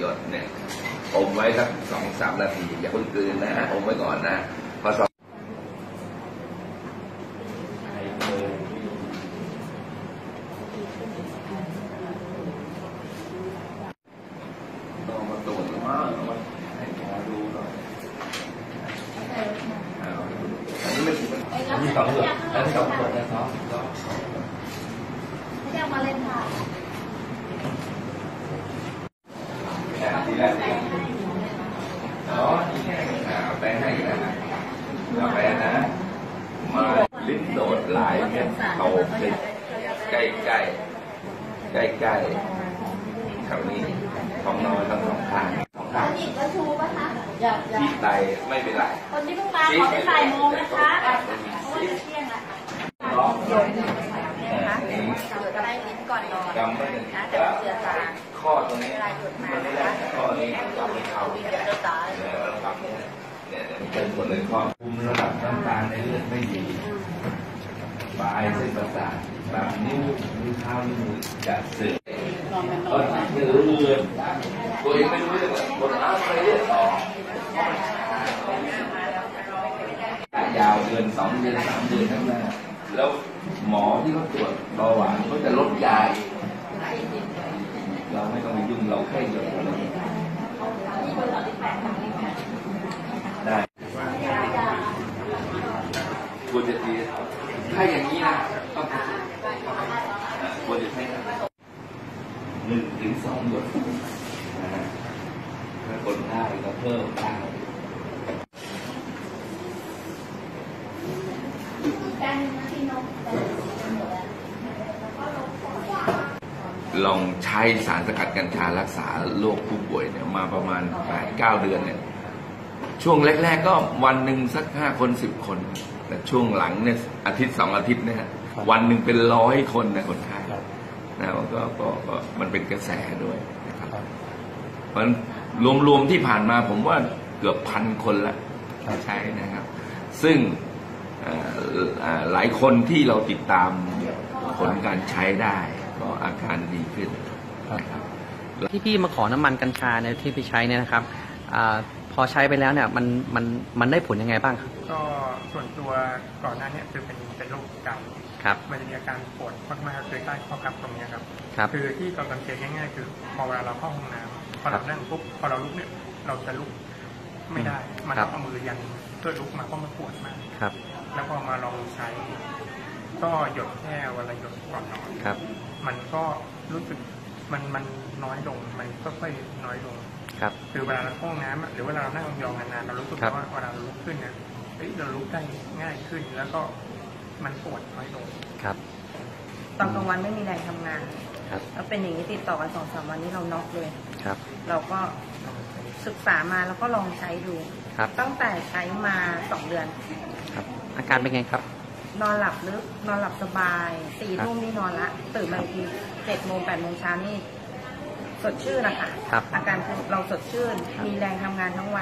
หยดเนี่ยอมไว้สักสองสามนาทีอย่าเพิ่งกลืนนะอมไว้ก่อนนะพอสองต้องเอามาตรวจหรือว่าเอามาให้หมอดูหน่อยอันนี้ไม่ถูกนะมีสองส่วนแล้วสองส่วนะครับไม่ได้อามาเล่นค่ะ แค่ที่แรกเนี่ยอ๋อนี่แค่เอาไปให้กันนะ เอาไปนะ มาลิ้นโดดหลายเม็ดเขาคลิปใกล้ใกล้ใกล้ใกล้ๆแถวนี้ท้องนอยทั้งสองข้างสองข้างหยิบกระชูป่ะคะอยากอยาที่ไตไม่เป็นไร คนที่เพิ่งมาขอไปถ่ายโมงนะคะเพราะว่าจะเที่ยงแล้วร้องโยนนะคะเกิดอะไรลิ้นก่อนนอนจำไม่ได้นะแต่เสือสาข้อตรงนี้มันไม่นะได้คะข้อนี้จำไม่เข้าเดี๋ยวตายเนี่ย เป็นผลเลยข้อคุมระดับน้ำตาลในเลือดไม่ดีปลายเส้นประสาทตามนิ้วนิ้วเท้านิ้วมือจะเสื่อมเออเสื่อเลือดตัวเองไม่รู้เรื่องเลยคนอ้าวไปเลือดออกยาวเดือนสองเดือนสามเดือนข้างหน้าแล้วหมอที่เขาตรวจเบาหวานเขาจะลดยาอีกเราไม่ต้องไปยุ่งเราแค่หยุดเท่านั้นได้ควรจะดีถ้าอย่างนี้นะต้องควรจะใช้หนึ่งถึงส องหยดนะฮะถ้าคนได้ก็เพิ่มได้แป้งที่นกลองใช้สารสกัดกัญชารักษาโรคผู้ป่วยเนี่ยมาประมาณแปดเก้าเดือนเนี่ยช่วงแรก ๆ ก็วันหนึ่งสักห้าคนสิบคน แต่ช่วงหลังเนี่ยอาทิตย์สองอาทิตย์เนี่ยฮะวันหนึ่งเป็นร้อยคนนะคนไข้ครับ นะมันก็ก็ก็มันเป็นกระแสด้วยนะครับครับเพราะฉะนั้นรวมๆที่ผ่านมาผมว่าเกือบพันคนละครับใช้นะครับ ซึ่งเอ่อเอ่อหลายคนที่เราติดตามผลการใช้ได้ก็อาการดีขึ้นนะครับที่พี่มาขอน้ำมันกัญชาเนี่ยที่พี่ใช้เนี่ยนะครับอาพอใช้ไปแล้วเนี่ยมันมันมันได้ผลยังไงบ้างครับ ก็ส่วนตัวก่อนหน้าเนี้คือเป็นเป็นโรคเก่า ครับ มันจะมีอาการปวดมากๆคือใต้ข้อพับตรงเนี้ยครับครับ คือที่เราสังเกตง่ายๆ คือพอเวลาเราเข้าห้องน้ำพอเรานั่งปุ๊บพอเราลุกเนี่ยเราจะลุกไม่ได้ มันครัต้บองเอามือยันเพื่อลุกมาเพราะมันปวดมากครับ แล้วพอมาลองใช้ ก็หยดแค่วันละหยดก่อนนอนครับ มันก็รู้สึกมันมันน้อยลงมันค่อยๆน้อยลงครับคือเวลาเราเข้าห้องน้ำอะหรือเวลาเรานั่งยองๆนานๆเรารู้สึกครับว่าเวลาเราลุกขึ้นเนี่ยเฮ้ยเราลุกได้ง่ายขึ้น แล้วก็ มันปวดน้อยลงครับ ตอนกลางวันไม่มีแรงทำงานครับแล้วเป็นอย่างนี้ติดต่อกันสองสามวันนี้เราน็อกเลย ครับ เราก็ศึกษามาแล้วก็ลองใช้ดู ครับ ตั้งแต่ใช้มาสองเดือน ครับ อาการเป็นไงครับ นอนหลับลึก นอนหลับสบาย สี่ครับทุ่มนี่นอนละ ตื่นมาอีกทีเจ็ดโมงแปดโมงเช้านี่ สดชื่นนะคะ ครับ อาการคือเราสดชื่น มีแรงทำงานทั้งวัน